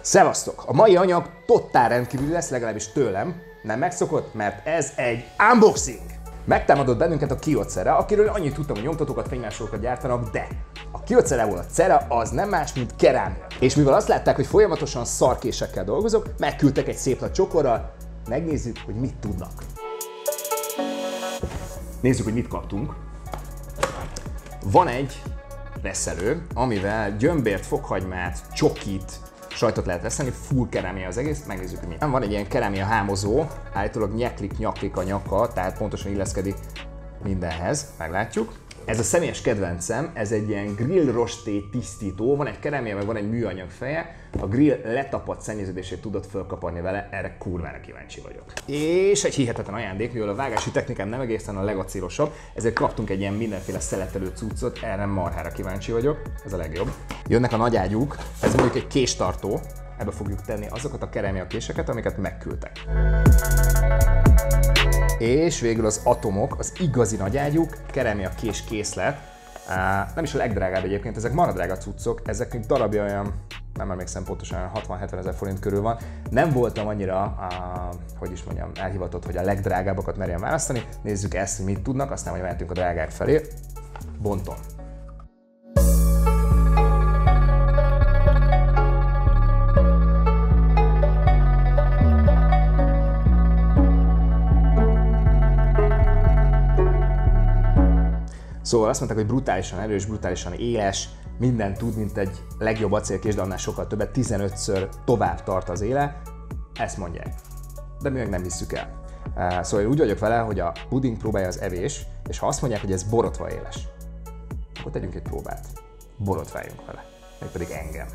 Szevasztok! A mai anyag totál rendkívül lesz, legalábbis tőlem. Nem megszokott, mert ez egy unboxing! Megtámadott bennünket a Kyocera, akiről annyit tudtam, hogy nyomtatókat, fénymásolókat gyártanak, de a Kyocera-ból a Cera az nem más, mint kerámia. És mivel azt látták, hogy folyamatosan szarkésekkel dolgozok, megküldtek egy szép nagy csokorral, megnézzük, hogy mit tudnak. Nézzük, hogy mit kaptunk. Van egy reszelő, amivel gyömbért, fokhagymát, csokit, sajtot lehet reszelni, full kerámia az egész, megnézzük, mi. Van egy ilyen kerámia hámozó, állítólag nyeklik, nyaklik a nyaka, tehát pontosan illeszkedik mindenhez, meglátjuk. Ez a személyes kedvencem, ez egy ilyen grill rosté tisztító, van egy kerámia, meg van egy műanyag feje, a grill letapadt szennyeződését tudod fölkaparni vele, erre kurvára kíváncsi vagyok. És egy hihetetlen ajándék, mivel a vágási technikám nem egészen a legacélosabb, ezért kaptunk egy ilyen mindenféle szeletelő cuccot, erre marhára kíváncsi vagyok, ez a legjobb. Jönnek a nagy ágyúk, ez mondjuk egy késtartó, ebbe fogjuk tenni azokat a kerámia késeket, amiket megküldtek. És végül az atomok, az igazi nagyágyúk, kerámia kés készlet, nem is a legdrágább egyébként, ezek maradrága cuccok, ezek egy darabja olyan, nem emlékszem pontosan, 60-70 ezer forint körül van. Nem voltam annyira, a, hogy is mondjam, elhivatott, hogy a legdrágábbakat merjem választani. Nézzük ezt, hogy mit tudnak, aztán majd mehetünk a drágák felé. Bonton. Szóval azt mondták, hogy brutálisan erős, brutálisan éles, minden tud, mint egy legjobb acélkés, de annál sokkal többet, 15-ször tovább tart az éle. Ezt mondják. De mi meg nem hiszük el. Szóval én úgy vagyok vele, hogy a puding próbálja az evés, és ha azt mondják, hogy ez borotva éles, akkor tegyünk egy próbát. Borotváljunk vele. Mégpedig engem.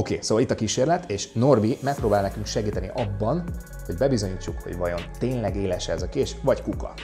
Oké, okay, szóval itt a kísérlet, és Norbi megpróbál nekünk segíteni abban, hogy bebizonyítsuk, hogy vajon tényleg éles ez a kés, vagy kuka.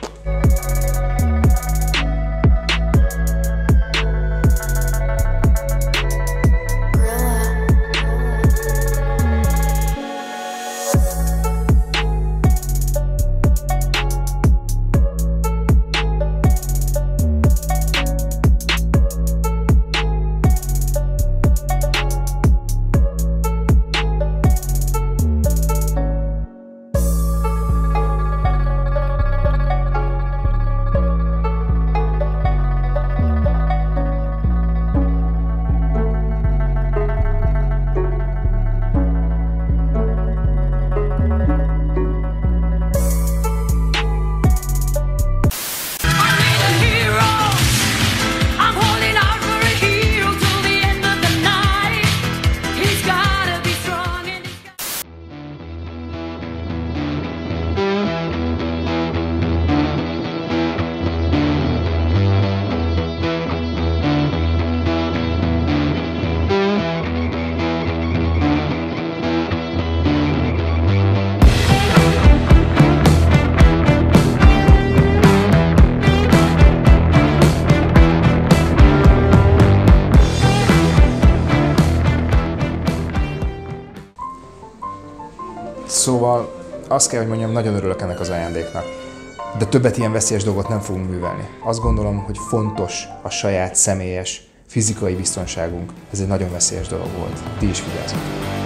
Szóval azt kell, hogy mondjam, nagyon örülök ennek az ajándéknak. De többet ilyen veszélyes dolgot nem fogunk művelni. Azt gondolom, hogy fontos a saját személyes fizikai biztonságunk. Ez egy nagyon veszélyes dolog volt. Ti is vigyázzatok!